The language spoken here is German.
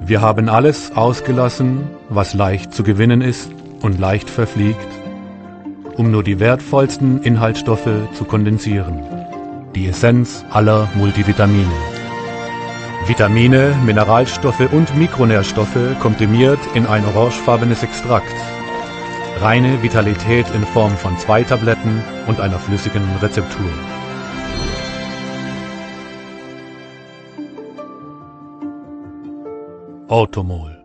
Wir haben alles ausgelassen, was leicht zu gewinnen ist und leicht verfliegt, um nur die wertvollsten Inhaltsstoffe zu kondensieren. Die Essenz aller Multivitamine. Vitamine, Mineralstoffe und Mikronährstoffe komprimiert in ein orangefarbenes Extrakt. Reine Vitalität in Form von zwei Tabletten und einer flüssigen Rezeptur. Automol